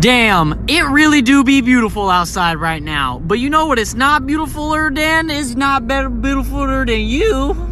Damn, it really do be beautiful outside right now. But you know what it's not beautifuler than? It's not better beautifuler than you.